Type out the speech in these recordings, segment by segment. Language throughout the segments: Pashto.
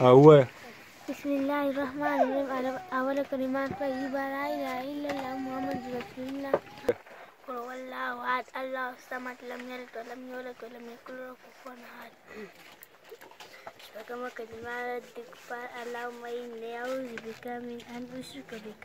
او بسم الله الرحمن الرحیم اوله کلمه طیبه لا اله الا الله محمد رسول الله قل هو الله احد الله الصمد لم یلد ولم یولد ولم یکن له کفوا احد شپږمه کلمه د کفار اللهم انی اعوذ بک من ان اشرک بک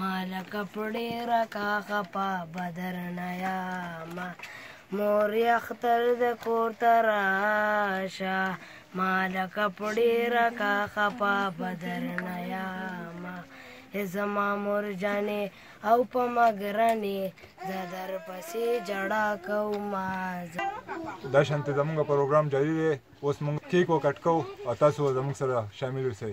مالک پړې را کا خپا بدر نیا ما مور اختر د کور تراشه مالک پړې را کا خپا بدر نیا ما زما مور جانې او په مګرانې د در پسې جړا کوم دا شانته زموږ پروګرام جاری دی اوس موږ کیک وکټ کوو او تاسو زموږ سره شامل اوسئ